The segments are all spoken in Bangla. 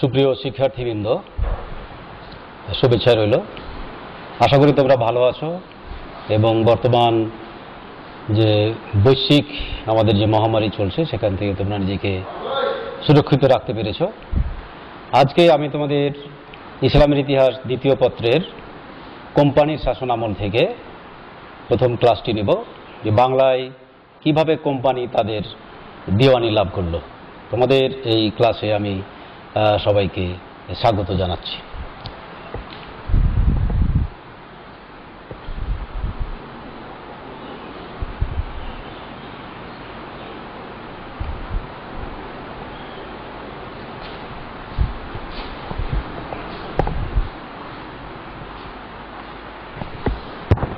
সুপ্রিয় শিক্ষার্থীবৃন্দ, শুভেচ্ছা রইল। আশা করি তোমরা ভালো আছো এবং বর্তমান যে বৈশ্বিক আমাদের যে মহামারী চলছে, সেখান থেকে তোমরা নিজেকে সুরক্ষিত রাখতে পেরেছ। আজকে আমি তোমাদের ইসলামের ইতিহাস দ্বিতীয় পত্রের কোম্পানির শাসন আমল থেকে প্রথম ক্লাসটি নেব, যে বাংলায় কীভাবে কোম্পানি তাদের দেওয়ানি লাভ করল। তোমাদের এই ক্লাসে আমি সবাইকে স্বাগত জানাচ্ছি।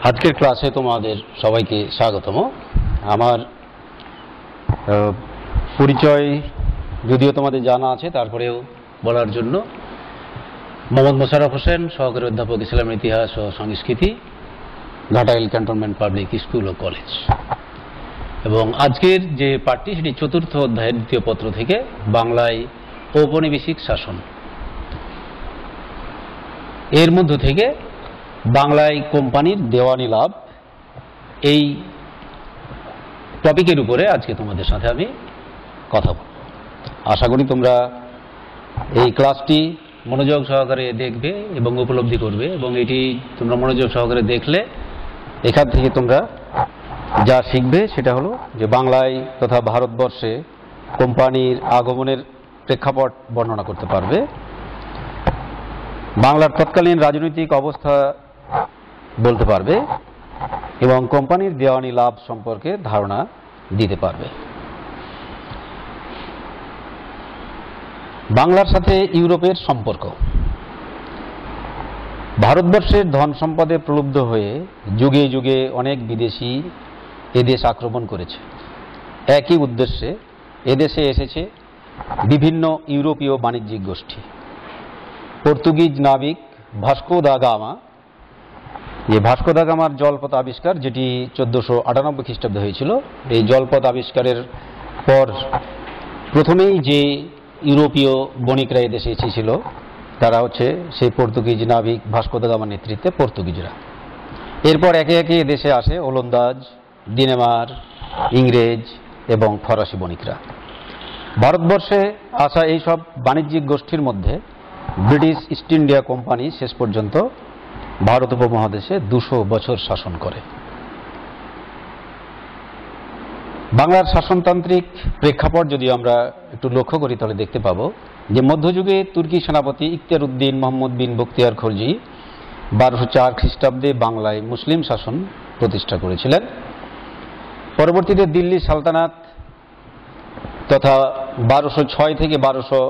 আজকের ক্লাসে তোমাদের সবাইকে স্বাগতম। আমার পরিচয় যদিও তোমাদের জানা আছে, তারপরেও বলার জন্য। মোহাম্মদ মোশারফ হোসেন, সহকারী অধ্যাপক ইসলামের ইতিহাস ও সংস্কৃতি, ঘাটাইল ক্যান্টনমেন্ট পাবলিক স্কুল ও কলেজ। এবং আজকের যে পাঠটি, সেটি চতুর্থ অধ্যায়ের দ্বিতীয় পত্র থেকে বাংলায় ঔপনিবেশিক শাসন। এর মধ্য থেকে বাংলায় কোম্পানির দেওয়ানি লাভ এই টপিকের উপরে আজকে তোমাদের সাথে আমি কথা বলব। আশা করি তোমরা এই ক্লাসটি মনোযোগ সহকারে দেখবে এবং উপলব্ধি করবে এবং এটি তোমরা মনোযোগ সহকারে দেখলে এখান থেকে তোমরা যা শিখবে সেটা হলো যে বাংলায় তথা ভারতবর্ষে কোম্পানির আগমনের প্রেক্ষাপট বর্ণনা করতে পারবে। বাংলার তৎকালীন রাজনৈতিক অবস্থা বলতে পারবে এবং কোম্পানির দেওয়ানি লাভ সম্পর্কে ধারণা দিতে পারবে। বাংলার সাথে ইউরোপের সম্পর্ক। ভারতবর্ষের ধন সম্পদে প্রলুব্ধ হয়ে যুগে যুগে অনেক বিদেশি এদেশ আক্রমণ করেছে। একই উদ্দেশ্যে এদেশে এসেছে বিভিন্ন ইউরোপীয় বাণিজ্যিক গোষ্ঠী। পর্তুগিজ নাবিক ভাস্কো দা গামা যে ভাস্কো দা গামার জলপথ আবিষ্কার, যেটি চোদ্দোশো আটানব্বই খ্রিস্টাব্দে হয়েছিল, এই জলপথ আবিষ্কারের পর প্রথমেই যে ইউরোপীয় বণিকরা এদেশে এসেছিল। তারা হচ্ছে সেই পর্তুগিজ নাবিক ভাস্কো দা গামার নেতৃত্বে পর্তুগিজরা। এরপর একে একে এদেশে আসে ওলন্দাজ দিনেমার ইংরেজ এবং ফরাসি বণিকরা। ভারতবর্ষে আসা এইসব বাণিজ্যিক গোষ্ঠীর মধ্যে ব্রিটিশ ইস্ট ইন্ডিয়া কোম্পানি শেষ পর্যন্ত ভারত উপমহাদেশে দুশো বছর শাসন করে। বাংলার শাসনতান্ত্রিক প্রেক্ষাপট যদি আমরা একটু লক্ষ্য করি, তাহলে দেখতে পাবো যে মধ্যযুগে তুর্কি সেনাপতি ইখতিয়ার উদ্দিন মোহাম্মদ বিন বখতিয়ার খলজি বারোশো চার খ্রিস্টাব্দে বাংলায় মুসলিম শাসন প্রতিষ্ঠা করেছিলেন। পরবর্তীতে দিল্লি সালতানাত তথা বারোশো ছয় থেকে বারোশো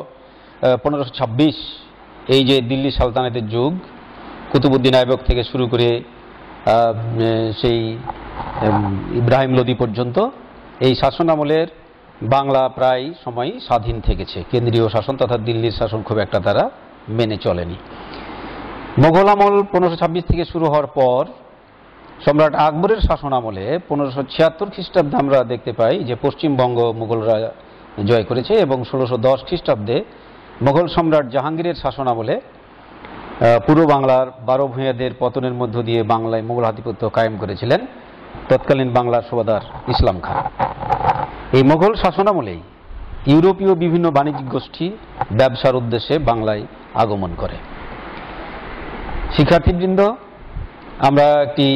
পনেরোশো ছাব্বিশ এই যে দিল্লি সালতানাতের যুগ, কুতুবুদ্দিন আইবক থেকে শুরু করে সেই ইব্রাহিম লোদি পর্যন্ত এই শাসন আমলের বাংলা প্রায় সময় স্বাধীন থেকেছে। কেন্দ্রীয় শাসন তথা দিল্লির শাসন খুব একটা তারা মেনে চলেনি। মোগল আমল পনেরোশো ছাব্বিশ থেকে শুরু হওয়ার পর সম্রাট আকবরের শাসন আমলে পনেরোশো ছিয়াত্তর খ্রিস্টাব্দে আমরা দেখতে পাই যে পশ্চিমবঙ্গ মুঘলরা জয় করেছে এবং ষোলোশো দশ খ্রিস্টাব্দে মোগল সম্রাট জাহাঙ্গীরের শাসন আমলে পূর্ব বাংলার বারো ভূঁইয়াদের পতনের মধ্য দিয়ে বাংলায় মোগল আধিপত্য কায়েম করেছিলেন। তৎকালীন বাংলার সুবাদার ইসলাম খান। এই মোগল শাসনামলেই ইউরোপীয় বিভিন্ন বাণিজ্যিক গোষ্ঠী ব্যবসার উদ্দেশ্যে বাংলায় আগমন করে। শিক্ষার্থীবৃন্দ, আমরা একটি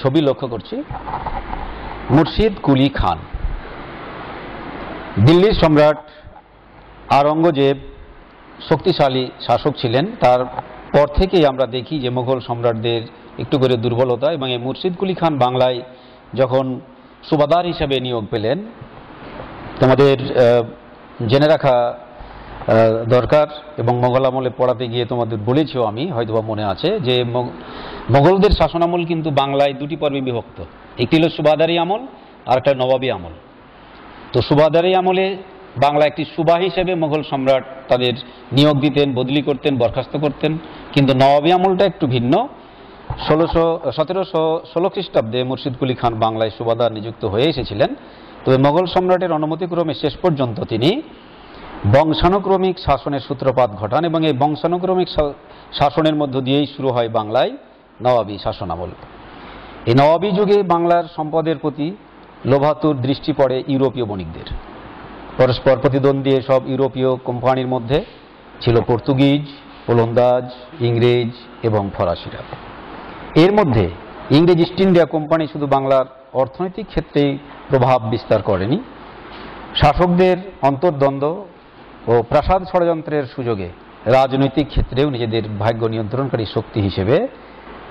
ছবি লক্ষ্য করছি। মুর্শিদ কুলি খান, দিল্লির সম্রাট আরঙ্গজেব শক্তিশালী শাসক ছিলেন। তার পর থেকেই আমরা দেখি যে মোগল সম্রাটদের একটু করে দুর্বলতা এবং এই মুর্শিদ কুলি খান বাংলায় যখন সুবাদার হিসাবে নিয়োগ পেলেন, তোমাদের জেনে রাখা দরকার এবং মোগল আমলে পড়াতে গিয়ে তোমাদের বলেছিও আমি, হয়তোবা মনে আছে, যে মগ- মোগলদের শাসনামল কিন্তু বাংলায় দুটি পর্বে বিভক্ত। একটি হলো সুবাদারি আমল, আর একটা নবাবী আমল। তো সুবাদারি আমলে বাংলা একটি সুবাহ হিসেবে মোগল সম্রাট তাদের নিয়োগ দিতেন, বদলি করতেন, বরখাস্ত করতেন, কিন্তু নবাবী আমলটা একটু ভিন্ন। ষোলোশো, সতেরোশো ষোলো খ্রিস্টাব্দে মুর্শিদ কুলি খান বাংলায় সুবাদার নিযুক্ত হয়ে এসেছিলেন। তবে মোগল সম্রাটের অনুমতিক্রমে শেষ পর্যন্ত তিনি বংশানুক্রমিক শাসনের সূত্রপাত ঘটান এবং এই বংশানুক্রমিক শাসনের মধ্য দিয়েই শুরু হয় বাংলায় নবাবী শাসনামল। এই নবাবী যুগে বাংলার সম্পদের প্রতি লোভাতুর দৃষ্টি পড়ে ইউরোপীয় বণিকদের। পরস্পর প্রতিদ্বন্দ্বী সব ইউরোপীয় কোম্পানির মধ্যে ছিল পর্তুগিজ ওলন্দাজ ইংরেজ এবং ফরাসিরা। এর মধ্যে ইংরেজ ইস্ট ইন্ডিয়া কোম্পানি শুধু বাংলার অর্থনৈতিক ক্ষেত্রেই প্রভাব বিস্তার করেনি। শাসকদের অন্তর্দ্বন্দ্ব ও প্রাসাদ ষড়যন্ত্রের সুযোগে রাজনৈতিক ক্ষেত্রেও নিজেদের ভাগ্য নিয়ন্ত্রণকারী শক্তি হিসেবে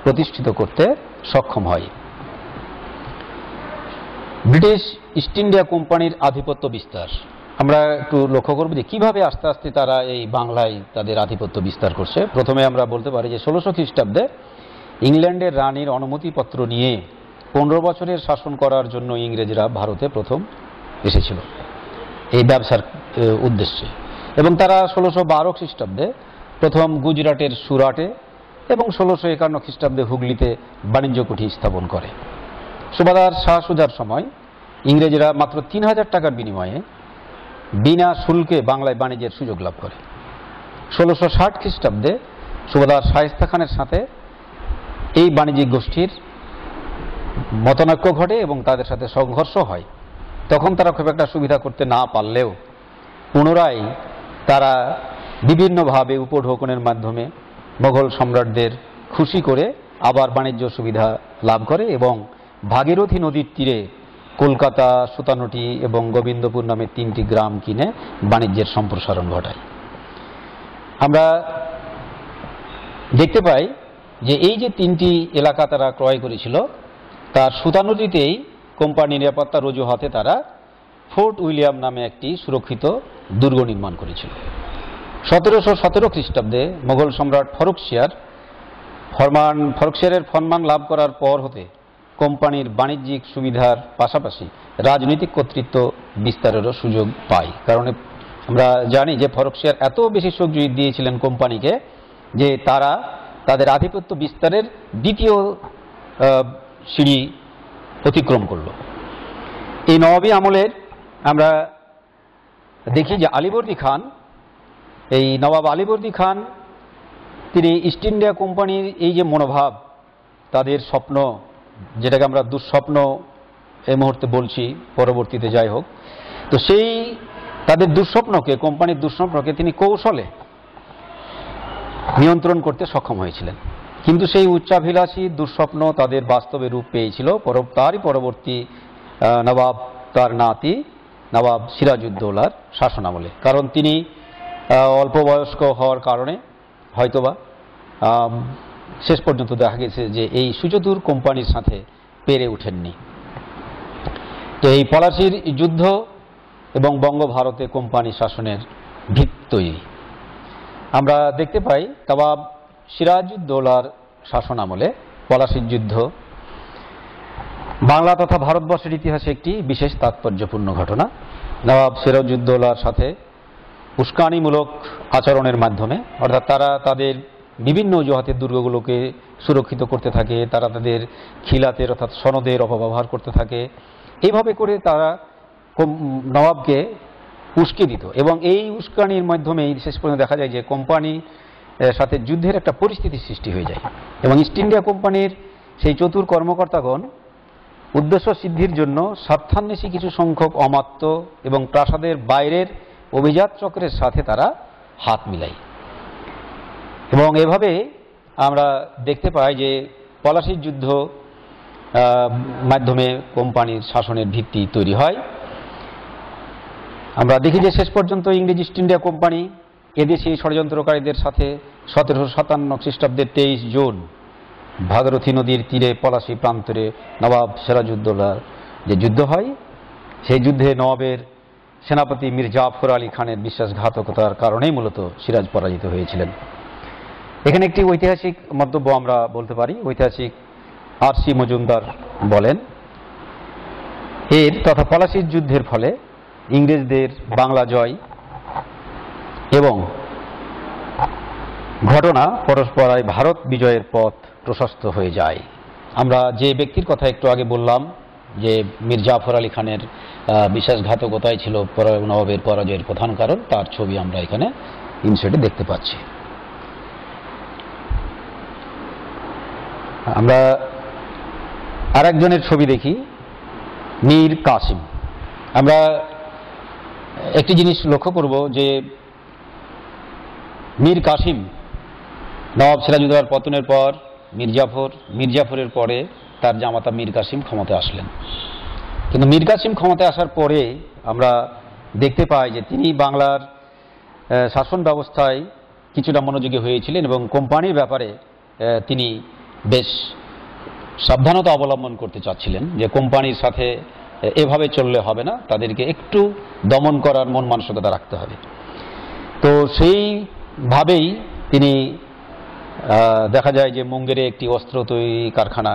প্রতিষ্ঠিত করতে সক্ষম হয়। ব্রিটিশ ইস্ট ইন্ডিয়া কোম্পানির আধিপত্য বিস্তার। আমরা একটু লক্ষ্য করব যে কীভাবে আস্তে আস্তে তারা এই বাংলায় তাদের আধিপত্য বিস্তার করছে। প্রথমে আমরা বলতে পারি যে ষোলোশো খ্রিস্টাব্দে ইংল্যান্ডের রানীর অনুমতিপত্র নিয়ে পনেরো বছরের শাসন করার জন্য ইংরেজরা ভারতে প্রথম এসেছিল। এই ব্যবসার উদ্দেশ্যে। এবং তারা ষোলোশো বারো খ্রিস্টাব্দে প্রথম গুজরাটের সুরাটে এবং ষোলোশো একান্ন খ্রিস্টাব্দে হুগলিতে বাণিজ্য কুঠি স্থাপন করে। সুবাদার শাহ সুজার সময় ইংরেজরা মাত্র তিন হাজার টাকার বিনিময়ে বিনা শুল্কে বাংলায় বাণিজ্যের সুযোগ লাভ করে। ষোলোশো ষাট খ্রিস্টাব্দে সুবাদার শায়েস্তা খানের সাথে এই বাণিজ্যিক গোষ্ঠীর মতনাক্য ঘটে এবং তাদের সাথে সংঘর্ষ হয়। তখন তারা খুব একটা সুবিধা করতে না পারলেও পুনরায় তারা বিভিন্নভাবে উপঢৌকনের মাধ্যমে মোগল সম্রাটদের খুশি করে আবার বাণিজ্য সুবিধা লাভ করে এবং ভাগীরথী নদীর তীরে কলকাতা, সুতানটি এবং গোবিন্দপুর নামে তিনটি গ্রাম কিনে বাণিজ্যের সম্প্রসারণ ঘটায়। আমরা দেখতে পাই যে এই যে তিনটি এলাকা তারা ক্রয় করেছিল, তার সুতানুটিতেই কোম্পানি নিরাপত্তার অজুহাতে তারা ফোর্ট উইলিয়াম নামে একটি সুরক্ষিত দুর্গ নির্মাণ করেছিল। সতেরোশো সতেরো খ্রিস্টাব্দে মোগল সম্রাট ফরুকশিয়ার ফরমান, ফরুকশিয়ারের ফরমান লাভ করার পর হতে কোম্পানির বাণিজ্যিক সুবিধার পাশাপাশি রাজনৈতিক কর্তৃত্ব বিস্তারেরও সুযোগ পায়। কারণ আমরা জানি যে ফরুকশিয়ার এত বেশি সুযোগ দিয়েছিলেন কোম্পানিকে যে তারা তাদের আধিপত্য বিস্তারের দ্বিতীয় সিঁড়ি অতিক্রম করল। এই নবাবী আমলের আমরা দেখি যে আলিবর্দী খান, এই নবাব আলিবর্দী খান, তিনি ইস্ট ইন্ডিয়া কোম্পানির এই যে মনোভাব, তাদের স্বপ্ন, যেটাকে আমরা দুঃস্বপ্ন এই মুহূর্তে বলছি, পরবর্তীতে যাই হোক, তো সেই তাদের দুঃস্বপ্নকে, কোম্পানির দুঃস্বপ্নকে তিনি কৌশলে নিয়ন্ত্রণ করতে সক্ষম হয়েছিলেন। কিন্তু সেই উচ্চাভিলাষী দুঃস্বপ্ন তাদের বাস্তবে রূপ পেয়েছিল। তারই পরবর্তী নবাব তার নাতি, নবাব সিরাজউদ্দৌলার শাসনামলে। কারণ তিনি অল্প বয়স্ক হওয়ার কারণে হয়তোবা শেষ পর্যন্ত দেখা গেছে যে এই সুচতুর কোম্পানির সাথে পেরে ওঠেননি। তো এই পলাশির যুদ্ধ এবং বঙ্গভারতে কোম্পানি শাসনের ভিত তৈরি। আমরা দেখতে পাই নবাব সিরাজউদ্দৌলার শাসন আমলে পলাশির যুদ্ধ। বাংলা তথা ভারতবর্ষের ইতিহাসে একটি বিশেষ তাৎপর্যপূর্ণ ঘটনা। নবাব সিরাজউদ্দৌলার সাথে উস্কানিমূলক আচরণের মাধ্যমে, অর্থাৎ তারা তাদের বিভিন্ন অজুহাতের দুর্গগুলোকে সুরক্ষিত করতে থাকে, তারা তাদের খিলাতের অর্থাৎ সনদের অপব্যবহার করতে থাকে। এইভাবে করে তারা নবাবকে উস্কে দিত। এবং এই উস্কানির মাধ্যমেই শেষ পর্যন্ত দেখা যায় যে কোম্পানি সাথে যুদ্ধের একটা পরিস্থিতি সৃষ্টি হয়ে যায়। এবং ইস্ট ইন্ডিয়া কোম্পানির সেই চতুর কর্মকর্তাগণ উদ্দেশ্য সিদ্ধির জন্য স্বার্থান্বেষী কিছু সংখ্যক অমাত্য এবং প্রাসাদের বাইরের অভিজাত চক্রের সাথে তারা হাত মিলায় এবং এভাবে আমরা দেখতে পাই যে পলাশির যুদ্ধ মাধ্যমে কোম্পানির শাসনের ভিত্তি তৈরি হয়। আমরা দেখি যে শেষ পর্যন্ত ইংরেজ ইস্ট ইন্ডিয়া কোম্পানি এদেশে ষড়যন্ত্রকারীদের সাথে সতেরোশো সাতান্ন খ্রিস্টাব্দের তেইশ জুন ভাগীরথী নদীর তীরে পলাশী প্রান্তরে নবাব সিরাজউদ্দৌলার যে যুদ্ধ হয়, সেই যুদ্ধে নবাবের সেনাপতি মীর জাফর আলী খানের বিশ্বাসঘাতকতার কারণেই মূলত সিরাজ পরাজিত হয়েছিলেন। এখানে একটি ঐতিহাসিক মন্তব্য আমরা বলতে পারি। ঐতিহাসিক আর সি মজুমদার বলেন, এর তথা পলাশির যুদ্ধের ফলে ইংরেজদের বাংলা জয় এবং ঘটনা পরস্পরায় ভারত বিজয়ের পথ প্রশস্ত হয়ে যায়। আমরা যে ব্যক্তির কথা একটু আগে বললাম যে মীর জাফর আলী খানের বিশ্বাসঘাতকতাই ছিল নবাবের পরাজয়ের প্রধান কারণ, তার ছবি আমরা এখানে ইনসার্টে দেখতে পাচ্ছি। আমরা আরেকজনের ছবি দেখি, মীর কাসিম। আমরা একটি জিনিস লক্ষ্য করব যে মীর কাসিম নবাব সিরাজউদ্দৌলার পতনের পর মির্জাফর মির্জাফরের পরে তার জামাতা মীর কাসিম ক্ষমতায় আসলেন। কিন্তু মীর কাসিম ক্ষমতায় আসার পরে আমরা দেখতে পাই যে তিনি বাংলার শাসন ব্যবস্থায় কিছুটা মনোযোগী হয়েছিলেন এবং কোম্পানির ব্যাপারে তিনি বেশ সাবধানতা অবলম্বন করতে চাচ্ছিলেন যে কোম্পানির সাথে এভাবে চললে হবে না। তাদেরকে একটু দমন করার মন মানসিকতা রাখতে হবে। তো সেইভাবেই তিনি দেখা যায় যে মুঙ্গেরে একটি অস্ত্র তৈরি কারখানা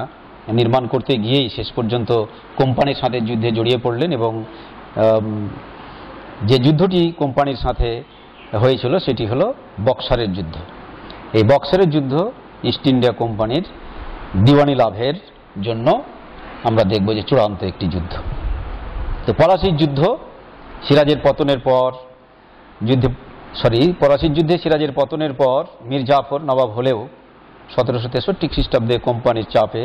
নির্মাণ করতে গিয়েই শেষ পর্যন্ত কোম্পানির সাথে যুদ্ধে জড়িয়ে পড়লেন এবং যে যুদ্ধটি কোম্পানির সাথে হয়েছিল সেটি হলো বক্সারের যুদ্ধ। এই বক্সারের যুদ্ধ ইস্ট ইন্ডিয়া কোম্পানির দিওয়ানি লাভের জন্য আমরা দেখব যে চূড়ান্ত একটি যুদ্ধ। তো পলাশির যুদ্ধ, সিরাজের পতনের পর যুদ্ধে সরি পলাশির যুদ্ধে সিরাজের পতনের পর মীর জাফর নবাব হলেও সতেরোশো তেষট্টি খ্রিস্টাব্দে কোম্পানির চাপে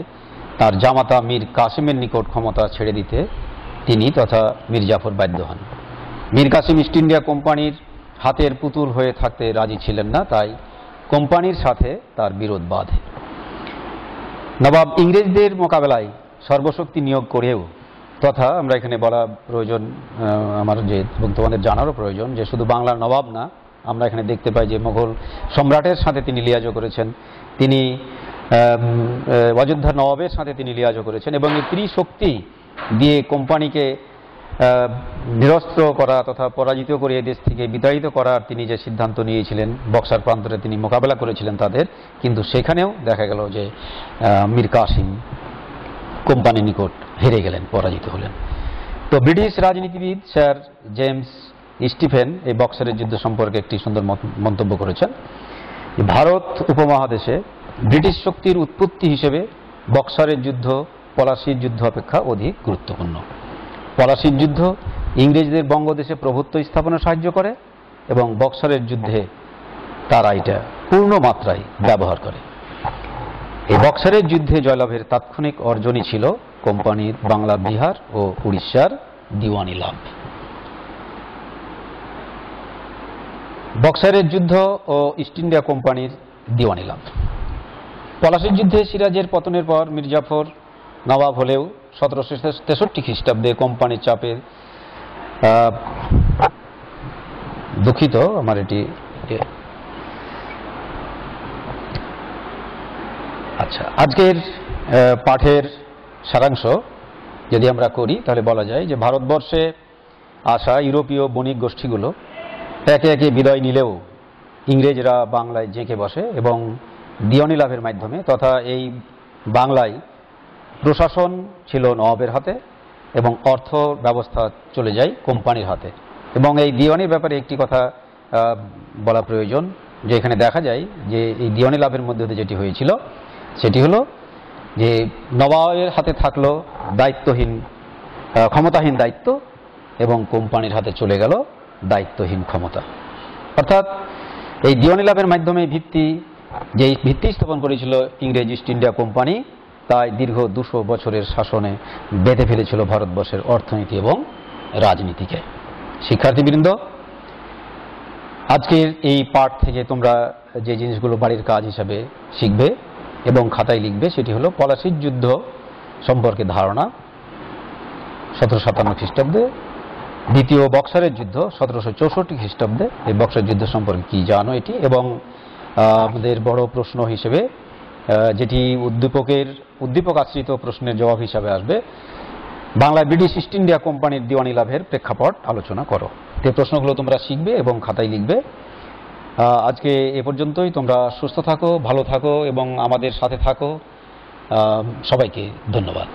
তার জামাতা মীর কাসিমের নিকট ক্ষমতা ছেড়ে দিতে তিনি তথা মীর জাফর বাধ্য হন। মীর কাসিম ইস্ট ইন্ডিয়া কোম্পানির হাতের পুতুল হয়ে থাকতে রাজি ছিলেন না, তাই কোম্পানির সাথে তার বিরোধ বাধে। নবাব ইংরেজদের মোকাবেলায় সর্বশক্তি নিয়োগ করেও তথা আমরা এখানে বলা প্রয়োজন আমার যে তোমাদের জানারও প্রয়োজন যে শুধু বাংলার নবাব না আমরা এখানে দেখতে পাই যে মোগল সম্রাটের সাথে তিনি লিয়াজও করেছেন তিনি অযোধ্যা নবাবের সাথে তিনি লিয়াজও করেছেন এবং এই ত্রিশক্তি দিয়ে কোম্পানিকে আহ, নিরস্ত্র করা তথা পরাজিত করে দেশ থেকে বিতাড়িত করার তিনি যে সিদ্ধান্ত নিয়েছিলেন বক্সার প্রান্তরে তিনি মোকাবেলা করেছিলেন তাদের কিন্তু সেখানেও দেখা গেল যে মীর কাসিম কোম্পানির নিকট হেরে গেলেন, পরাজিত হলেন। তো ব্রিটিশ রাজনীতিবিদ স্যার জেমস স্টিফেন এই বক্সারের যুদ্ধ সম্পর্কে একটি সুন্দর মন্তব্য করেছেন ভারত উপমহাদেশে ব্রিটিশ শক্তির উৎপত্তি হিসেবে বক্সারের যুদ্ধ, পলাশির যুদ্ধ অপেক্ষা অধিক গুরুত্বপূর্ণ। পলাশির যুদ্ধ ইংরেজদের বঙ্গদেশে প্রভুত্ব স্থাপনে সাহায্য করে এবং বক্সারের যুদ্ধে তারা এটা পূর্ণ মাত্রায় ব্যবহার করে। এই বক্সারের যুদ্ধে জয়লাভের তাৎক্ষণিক অর্জনই ছিল কোম্পানির বাংলা, বিহার ও উড়িষ্যার দিওয়ানি লাভ। বক্সারের যুদ্ধ ও ইস্ট ইন্ডিয়া কোম্পানির দিওয়ানি লাভ। পলাশির যুদ্ধে সিরাজের পতনের পর মির্জাফর নবাব হলেও সতেরোশো তেষট্টি খ্রিস্টাব্দে কোম্পানির চাপে দুঃখিত, আমার এটি আচ্ছা আজকের পাঠের সারাংশ যদি আমরা করি, তাহলে বলা যায় যে ভারতবর্ষে আসা ইউরোপীয় বণিক গোষ্ঠীগুলো একে একে বিদায় নিলেও ইংরেজরা বাংলায় জেঁকে বসে এবং দিয়নি লাভের মাধ্যমে তথা এই বাংলায় প্রশাসন ছিল নবাবের হাতে এবং অর্থ ব্যবস্থা চলে যায় কোম্পানির হাতে। এবং এই দিওয়ানির ব্যাপারে একটি কথা বলা প্রয়োজন, যে এখানে দেখা যায় যে এই দিওয়ানি লাভের মধ্যে যেটি হয়েছিল, সেটি হলো যে নবাবের হাতে থাকল দায়িত্বহীন ক্ষমতাহীন দায়িত্ব এবং কোম্পানির হাতে চলে গেল দায়িত্বহীন ক্ষমতা। অর্থাৎ এই দিওয়ানি লাভের মাধ্যমে ভিত্তি, যে ভিত্তি স্থাপন করেছিল ইংরেজ ইস্ট ইন্ডিয়া কোম্পানি, তাই দীর্ঘ দুশো বছরের শাসনে বেঁধে ফেলেছিল ভারতবর্ষের অর্থনীতি এবং রাজনীতিকে। শিক্ষার্থীবৃন্দ, আজকের এই পাঠ থেকে তোমরা যে জিনিসগুলো বাড়ির কাজ হিসাবে শিখবে এবং খাতায় লিখবে, সেটি হলো পলাশির যুদ্ধ সম্পর্কে ধারণা সতেরো সাতান্ন খ্রিস্টাব্দে। দ্বিতীয় বক্সারের যুদ্ধ, সতেরোশো চৌষট্টি খ্রিস্টাব্দে। এই বক্সার যুদ্ধ সম্পর্কে কি জানো এটি? এবং আমাদের বড় প্রশ্ন হিসেবে যেটি উদ্দীপকের, উদ্দীপক আশ্রিত প্রশ্নের জবাব হিসাবে আসবে, বাংলায় ব্রিটিশ ইস্ট ইন্ডিয়া কোম্পানির দিওয়ানি লাভের প্রেক্ষাপট আলোচনা করো। এই প্রশ্নগুলো তোমরা শিখবে এবং খাতায় লিখবে আজকে এ পর্যন্তই। তোমরা সুস্থ থাকো ভালো থাকো এবং আমাদের সাথে থাকো। সবাইকে ধন্যবাদ।